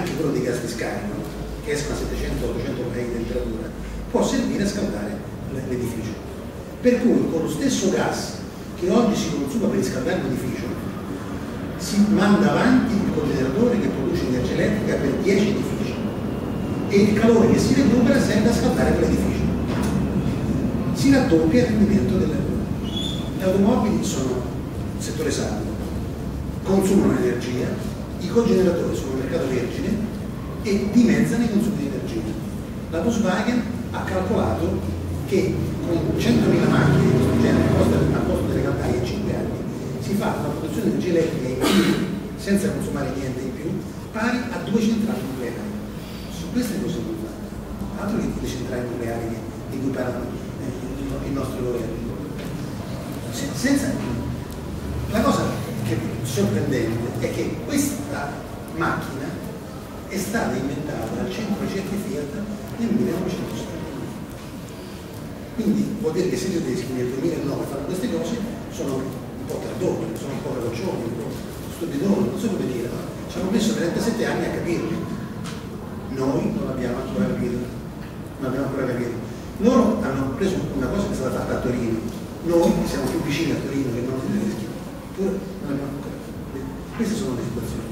anche quello dei gas di scarico, che escono a 700-800 gradi di temperatura, può servire a scaldare l'edificio. Per cui con lo stesso gas che oggi si consuma per riscaldare un edificio, si manda avanti il congeneratore che produce energia elettrica per 10 edifici e il calore che si recupera serve a scaldare quell'edificio. Si raddoppia il rendimento delle Le automobili sono un settore saldo, consumano energia, i cogeneratori un mercato vergine e dimezzano i consumi di energia. La Volkswagen ha calcolato che con 100.000 macchine di questo genere a posto delle caldaie in 5 anni si fa una produzione di energia elettrica in più senza consumare niente in più pari a due centrali nucleari. Su queste cose non fa. Altro che le centrali nucleari di cui parlano eh, il nostro governo. Senza... La cosa che è sorprendente è che questa macchina è stata inventata dal centro ricerche Fiat nel 1970 quindi vuol dire che se i tedeschi nel 2009 fanno queste cose sono un po' tardoni, sono un po' velocioni, un po' stupidoni, non so come dire, ma ci hanno messo 37 anni a capirlo. Noi non abbiamo ancora capito. Non abbiamo ancora capito. Loro hanno preso una cosa che è stata fatta a Torino. Noi siamo più vicini a Torino che non i tedeschi. Pure non abbiamo ancora. Queste sono le situazioni.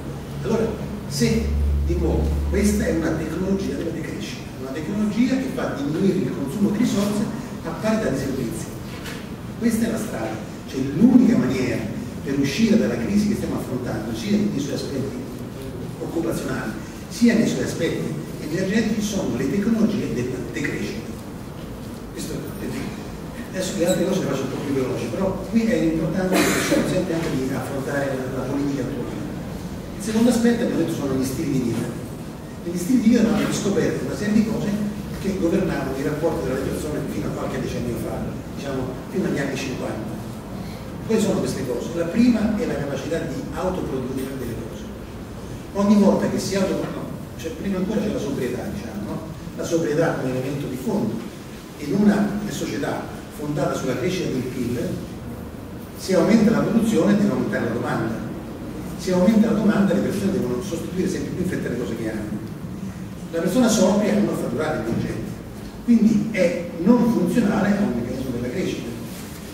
Allora, se di nuovo questa è una tecnologia della decrescita, una tecnologia che fa diminuire il consumo di risorse a parità di servizi. Questa è la strada, cioè l'unica maniera per uscire dalla crisi che stiamo affrontando, sia nei suoi aspetti occupazionali, sia nei suoi aspetti energetici, sono le tecnologie della decrescita. Adesso le altre cose le faccio un po' più veloci, però qui è importante che ci consente anche di affrontare la, la politica attuale. Il secondo aspetto, abbiamo detto, sono gli stili di vita. Negli stili di vita hanno scoperto una serie di cose che governavano i rapporti tra le persone fino a qualche decennio fa, diciamo fino agli anni 50. Quali sono queste cose? La prima è la capacità di autoprodurre delle cose. Ogni volta che si autoproduce, cioè prima ancora c'è la sobrietà, diciamo, no? la sobrietà come elemento di fondo. In una società fondata sulla crescita del PIL, se aumenta la produzione deve aumentare la domanda. Se aumenta la domanda le persone devono sostituire sempre più in fretta le cose che hanno la persona sobria non fa durare ingenti, quindi è non funzionale a un meccanismo della crescita.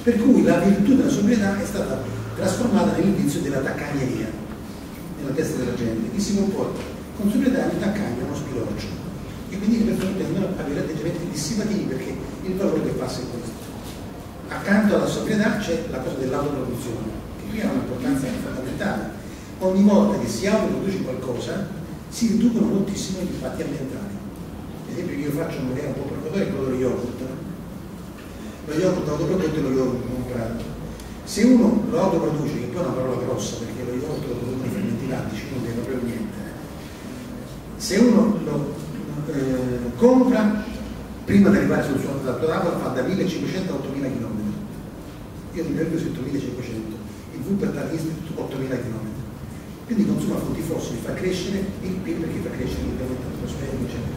Per cui la virtù della sobrietà è stata trasformata nel vizio della taccagneria nella testa della gente, che si comporta con sobrietà un taccagno, uno spilorcio. E quindi le persone tendono ad avere atteggiamenti dissipativi perché il valore che passa è questo. Accanto alla sobrietà c'è la cosa dell'autoproduzione, che qui ha un'importanza fondamentale. Ogni volta che si autoproduce qualcosa, si riducono moltissimo gli impatti ambientali. Ad esempio io faccio un vedere un po' provocatore è quello dello yogurt. Lo yogurt autoprodotto e lo yogurt comprato. Se uno lo autoproduce, che poi è una parola grossa perché lo yogurt lo producono i fermenti lattici, non deve proprio niente. Se uno lo eh, compra, prima di arrivare sul suo tavola fa da 1500 a 8000 km. Io mi prendo 7500, il Wuppertal Institute 8000 km quindi consuma fonti fossili, fa crescere il PIL perché fa crescere l'incremento atmosferico, eccetera.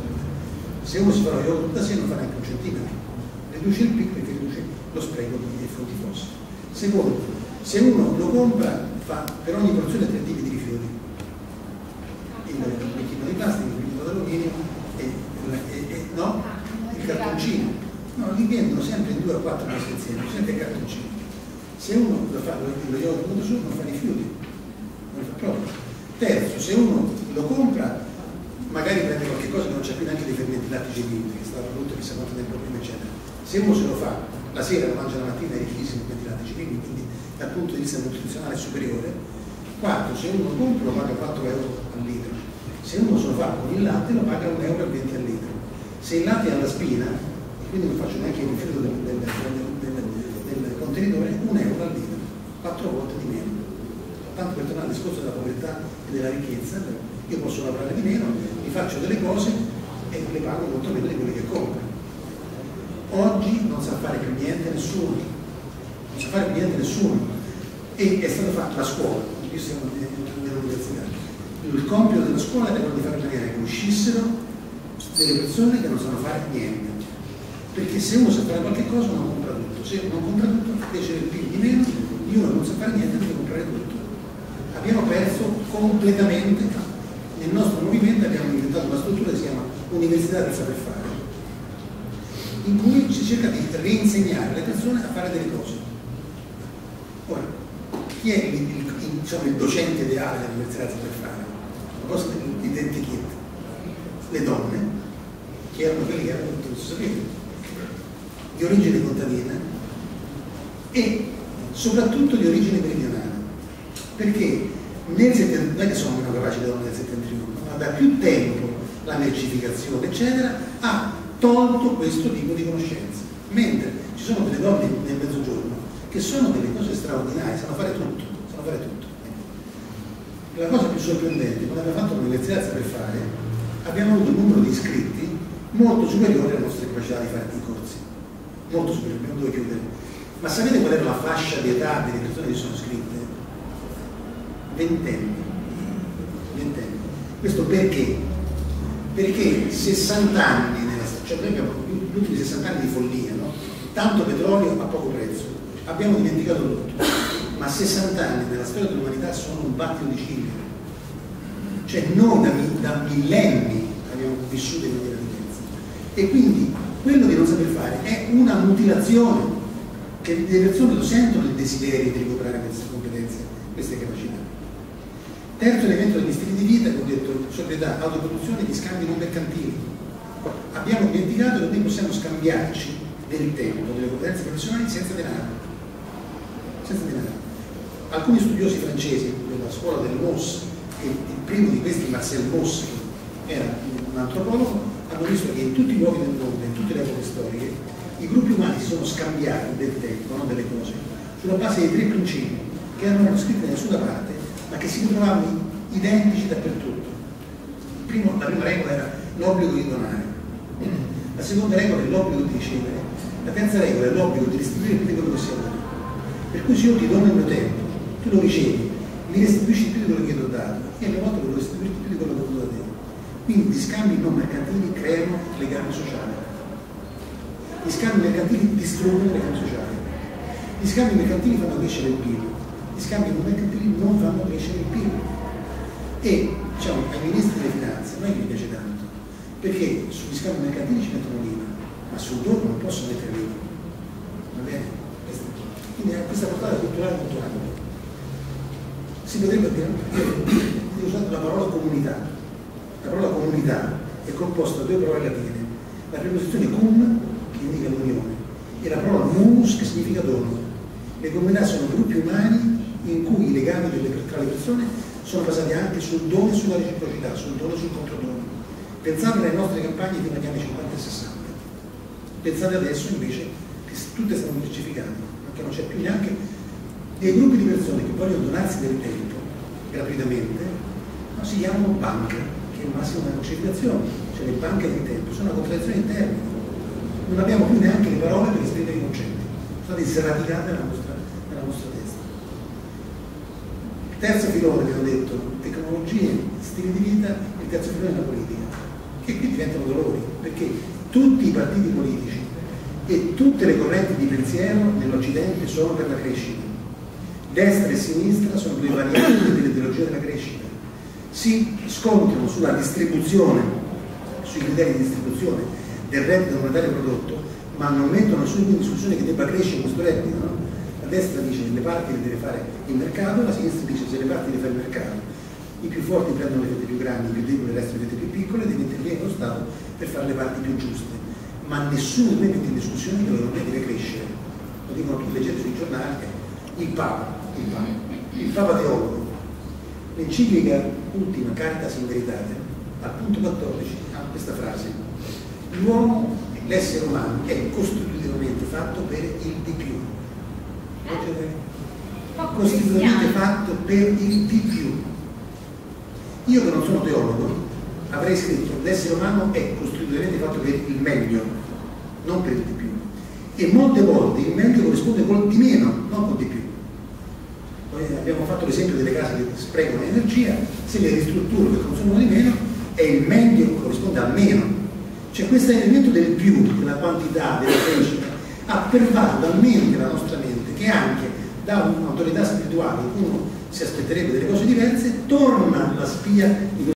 Se uno si fa lo yogurt da sé non fa neanche un centimetro, riduce il PIL perché riduce lo spreco di fonti fossili. Secondo, se uno lo compra, fa per ogni porzione tre tipi di rifiuti. Il bicchino di plastica, il bicchino d'alluminio e, e, e, no, il cartoncino. No, li vendono sempre in due o quattro insieme, sempre il cartoncino. Se uno lo fa lo yogurt da su non fa rifiuti, proprio. Terzo, se uno lo compra, magari prende qualche cosa che non c'è più neanche dei fermenti lattici vivi, che è stato prodotto chissà quanto tempo prima, eccetera. Se uno se lo fa, la sera lo mangia la mattina è ricchissimo di lattici quindi dal punto di vista nutrizionale superiore. Quarto, se uno lo compra lo paga 4 euro al litro. Se uno se lo fa con il latte lo paga 1,20 euro al litro. Se il latte ha la spina, quindi non faccio neanche il rifiuto del, del, del, del contenitore, 1 euro al litro, 4 volte di meno tanto per tornare al discorso della povertà e della ricchezza, io posso lavorare di meno, mi faccio delle cose e le pago molto meno di quelle che compro. Oggi non sa fare più niente nessuno, non sa fare più niente nessuno. E è stata fatta la scuola, qui siamo nell'università. Il compito della scuola era quello di in maniera che uscissero delle persone che non sanno fare niente. Perché se uno sa fare qualche cosa non compra tutto, se non compra tutto cresce il PIL di meno, di uno non sa fare niente deve comprare tutto abbiamo perso completamente nel nostro movimento abbiamo inventato una struttura che si chiama Università del Saper Fare, in cui si cerca di reinsegnare le persone a fare delle cose. Ora, chi è il, il, diciamo, il docente ideale dell'Università del Saper Fare? Una cosa identikit. Le donne, che erano quelle che erano tutto sapere, di origine contadina e soprattutto di origine meridionale. Perché nel settentrione, non è che sono meno capaci donne del settentrione, ma da più tempo la mercificazione, eccetera, ha tolto questo tipo di conoscenze. Mentre ci sono delle donne nel mezzogiorno che sono delle cose straordinarie, sanno fare tutto, sanno fare tutto. La cosa più sorprendente, quando abbiamo fatto l'università per fare, abbiamo avuto un numero di iscritti molto superiore alle nostre capacità di fare i corsi. Molto superiore, abbiamo dovuto chiudere. Ma sapete qual era la fascia di età delle persone che sono iscritte? Ventenni. Ventenni. Questo perché? Perché 60 anni, nella, cioè noi abbiamo gli ultimi 60 anni di follia, no? tanto petrolio a poco prezzo, abbiamo dimenticato tutto, ma 60 anni nella storia dell'umanità sono un battito di ciglio. Cioè noi da, da millenni abbiamo vissuto in maniera diversa. E quindi quello che non saper fare è una mutilazione, che le persone lo sentono il desiderio di recuperare queste competenze, queste capacità. Terzo elemento degli stili di vita, come ho detto, sobrietà, autoproduzione, gli scambi non mercantili. Abbiamo dimenticato che noi possiamo scambiarci del tempo, delle competenze professionali senza denaro. Senza denaro. Alcuni studiosi francesi della scuola del Moss, e il primo di questi Marcel Moss, che era un antropologo, hanno visto che in tutti i luoghi del mondo, in tutte le epoche storiche, i gruppi umani si sono scambiati del tempo, non delle cose, sulla base dei tre principi che erano scritti da nessuna parte ma che si ritrovavano identici dappertutto. Primo, la prima regola era l'obbligo di donare, la seconda regola è l'obbligo di ricevere, la terza regola è l'obbligo di restituire più di quello che si ha dato. Per cui se io ti dono il mio tempo, tu lo ricevi, mi restituisci più di quello che ti ho dato, e mia volta devo restituirti più di quello che ho dato a te. Quindi gli scambi non mercantili creano legami sociali. Gli scambi mercantili distruggono i legami sociali. Gli scambi mercantili fanno crescere il PIL, gli scambi non mercantili non fanno crescere il PIL. E diciamo ai ministri delle finanze non è che mi piace tanto, perché sugli scambi mercantili ci mettono l'IVA, ma sul dopo non possono mettere l'IVA. Va bene? Quindi è questa portata culturale molto ampia. Si potrebbe dire, io ho usato la parola comunità. La parola comunità è composta da due parole latine. La preposizione cum, che indica l'unione, e la parola mus, che significa dono. Le comunità sono gruppi umani in cui i legami tra le persone sono basati anche sul dono e sulla reciprocità, sul dono e sul controdono. Pensate alle nostre campagne fino agli anni 50 e 60. Pensate adesso invece che tutte stanno mercificando, perché non c'è più neanche dei gruppi di persone che vogliono donarsi del tempo gratuitamente, ma si chiamano banca, che è il massimo della conciliazione, cioè le banche del tempo, sono una contrazione in termini. Non abbiamo più neanche le parole per esprimere i concetti, sono state sradicate nella nostra, nella nostra testa. Terzo filone che ho detto, tecnologie, stili di vita, il terzo filone è la politica, che qui diventano dolori, perché tutti i partiti politici e tutte le correnti di pensiero nell'Occidente sono per la crescita. Destra e sinistra sono due varianti dell'ideologia della crescita. Si scontrano sulla distribuzione, sui criteri di distribuzione del reddito monetario prodotto, ma non mettono nessuno in discussione che debba crescere questo reddito. No? La destra dice che le parti le deve fare il mercato, la sinistra dice che se le parti le fa il mercato, i più forti prendono le fette più grandi, i più deboli restano le fette più piccole, deve intervenire lo Stato per fare le parti più giuste. Ma nessuno mette in discussione che l'economia deve crescere. Lo dicono tutti, leggete sui giornali, il Papa, il Papa, il Papa teologo. L'enciclica ultima, Caritas in Veritate, al punto 14, ha questa frase. L'uomo, l'essere umano, è costitutivamente fatto per il di più costituzionalmente fatto per il di più. Io che non sono teologo avrei scritto l'essere umano è costituzionalmente fatto per il meglio, non per il di più. E molte volte il meglio corrisponde col di meno, non col di più. Abbiamo fatto l'esempio delle case che sprecano energia, se le ristrutturo che consumano di meno, è il meglio che corrisponde al meno. Cioè questo elemento del più, della quantità, della crescita, ha pervaso talmente la nostra mente che anche da un'autorità spirituale uno si aspetterebbe delle cose diverse, torna la spia di